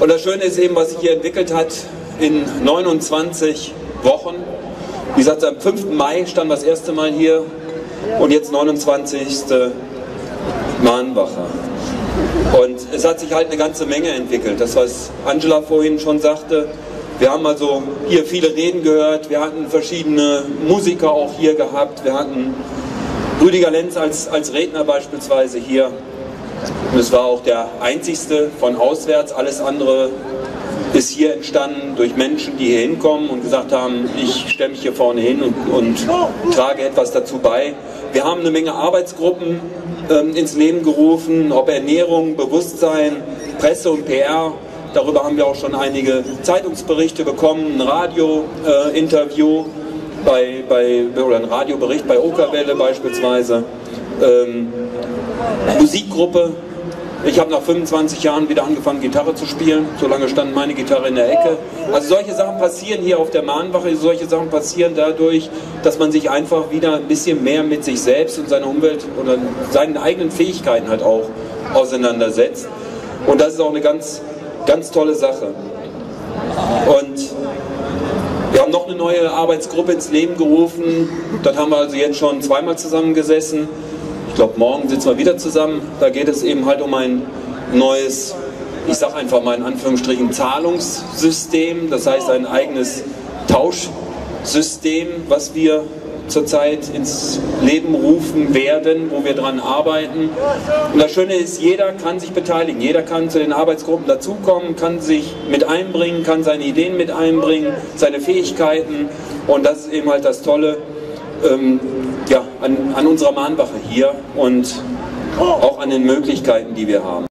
Und das Schöne ist eben, was sich hier entwickelt hat in 29 Wochen. Wie gesagt, am 5. Mai stand das erste Mal hier und jetzt 29. Mahnwache. Und es hat sich halt eine ganze Menge entwickelt. Das, was Angela vorhin schon sagte, wir haben also hier viele Reden gehört, wir hatten verschiedene Musiker auch hier gehabt, wir hatten Rüdiger Lenz als, als Redner beispielsweise hier. Und es war auch der einzigste von auswärts, alles andere ist hier entstanden durch Menschen, die hier hinkommen und gesagt haben, ich stelle mich hier vorne hin und, und trage etwas dazu bei. Wir haben eine Menge Arbeitsgruppen ähm, ins Leben gerufen, ob Ernährung, Bewusstsein, Presse und PR. Darüber haben wir auch schon einige Zeitungsberichte bekommen, ein Radiointerview äh, bei, bei, oder ein Radiobericht bei Okerwelle beispielsweise. Ähm, Musikgruppe. Ich habe nach 25 Jahren wieder angefangen, Gitarre zu spielen. So lange stand meine Gitarre in der Ecke. Also solche Sachen passieren hier auf der Mahnwache. Solche Sachen passieren dadurch, dass man sich einfach wieder ein bisschen mehr mit sich selbst und seiner Umwelt oder seinen eigenen Fähigkeiten halt auch auseinandersetzt. Und das ist auch eine ganz Ganz tolle Sache. Und wir haben noch eine neue Arbeitsgruppe ins Leben gerufen. Dort haben wir also jetzt schon zweimal zusammengesessen. Ich glaube, morgen sitzen wir wieder zusammen. Da geht es eben halt um ein neues, ich sage einfach mal in Anführungsstrichen, Zahlungssystem. Das heißt ein eigenes Tauschsystem, was wir zurzeit ins Leben rufen werden, wo wir daran arbeiten. Und das Schöne ist, jeder kann sich beteiligen, jeder kann zu den Arbeitsgruppen dazukommen, kann sich mit einbringen, kann seine Ideen mit einbringen, seine Fähigkeiten. Und das ist eben halt das Tolle ähm, ja, an, an unserer Mahnwache hier und auch an den Möglichkeiten, die wir haben.